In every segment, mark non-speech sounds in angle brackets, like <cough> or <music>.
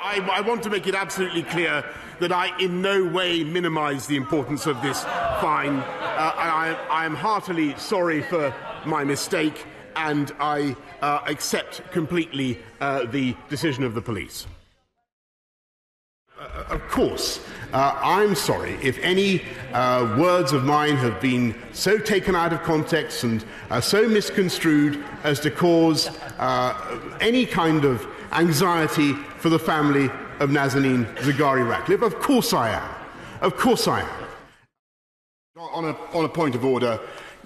I, I, want to make it absolutely clear that I in no way minimise the importance of this fine. Uh, I, I, am heartily sorry for my mistake and I uh, accept completely uh, the decision of the police. Uh, of course, uh, I'm sorry if any uh, words of mine have been so taken out of context and so misconstrued as to cause any kind of anxiety for the family of Nazanin Zaghari Ratcliffe. Of course I am. Of course I am. On a, on a point of order,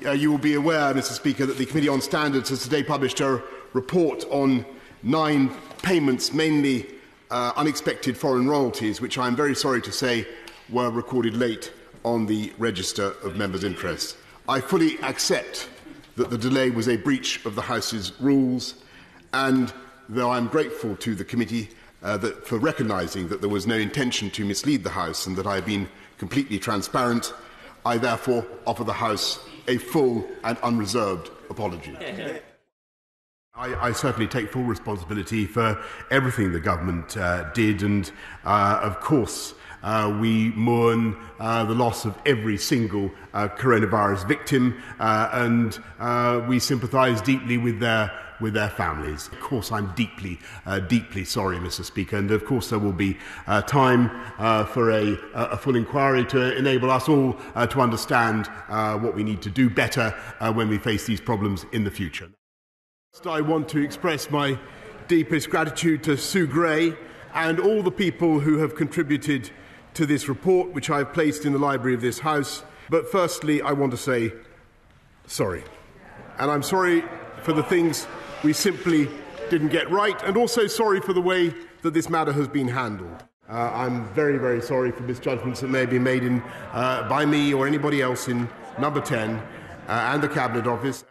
uh, you will be aware, Mr. Speaker, that the Committee on Standards has today published a report on nine payments, mainly uh, unexpected foreign royalties, which I am very sorry to say were recorded late on the register of members' interests. I fully accept that the delay was a breach of the House's rules, and though I am grateful to the committee uh, that, for recognising that there was no intention to mislead the House and that I have been completely transparent, I therefore offer the House a full and unreserved apology. <laughs> I, I, certainly take full responsibility for everything the government uh, did, and uh, of course, uh, we mourn uh, the loss of every single uh, coronavirus victim, uh, and we sympathise deeply with their with their families. Of course, I'm deeply, deeply sorry, Mr. Speaker, and of course, there will be time for a, a, full inquiry to enable us all to understand what we need to do better when we face these problems in the future. I want to express my deepest gratitude to Sue Gray and all the people who have contributed to this report, which I have placed in the library of this House. But firstly, I want to say sorry. And I'm sorry for the things we simply didn't get right, and also sorry for the way that this matter has been handled. Uh, I'm very, very sorry for misjudgments that may have been made in, uh, by me or anybody else in number 10 uh, and the Cabinet Office.